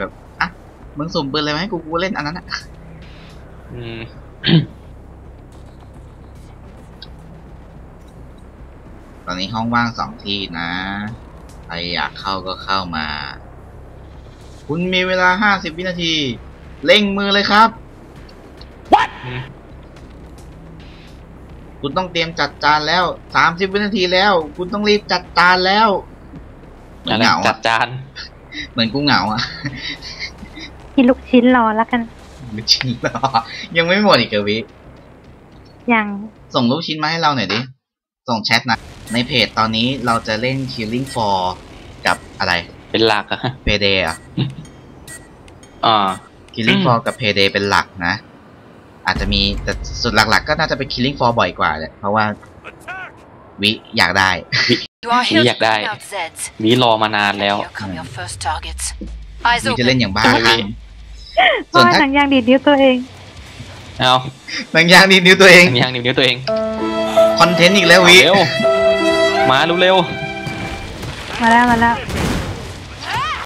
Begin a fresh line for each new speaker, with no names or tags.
แบบอะมึงสุ่มปืนเลยไหมาให้กูกูเล่นอันนั้นอะ
อืม
ตอนนี้ห้องว่างสองที่นะ ใครอยากเข้าก็เข้ามา คุณมีเวลาห้าสิบวินาที เร่งมือเลยครับ
อืม
คุณต้องเตรียมจัดจานแล้วสามสิบวินาทีแล้ว คุณต้องรีบจัดจานแล้วเหมือ
อะ
น
ไร
เหงา
จั
อะ
ดจาน
เหมือนกูเหงาอะ
กินลูกชิ้นรอแล้วกัน
ลูกชิ้นรอ ยังไม่หมดอีกเหรอวิ
ยัง
ส่งลูกชิ้นมาให้เราหน่อยดิ ส่งแชทนะ ในเพจตอนนี้เราจะเล่น Killing for กับอะไร
เป็นหลักอะ
Payday อะ
อ่า
Killing
อืม
for กับ Payday เป็นหลักนะ อาจจะมีแต่สุดหลักๆ ก็น่าจะเป็น Killing for บ่อยกว่าแหละเพราะว่าวิอยากได้
You are
วิอยากได้
healed out, Zeds.
วิรอมานานแล้ว
Here come your first targets. Eyes
วิจะเล่น
open.
อย่างบ้า
จะไม่
คลั่ง
เพ
ส่วน
ราะว่า
ถ้า
หนังยางดีดนิ้วตัวเอง
เอา
บางอย่างดีนิ้วตัวเอง
อันนี้ยังนิ้วตัวเอง
คอนเทนต์อีกแล้ววิ
เร็วมาเร็ว
มาแล้วมาแล้ว
ๆ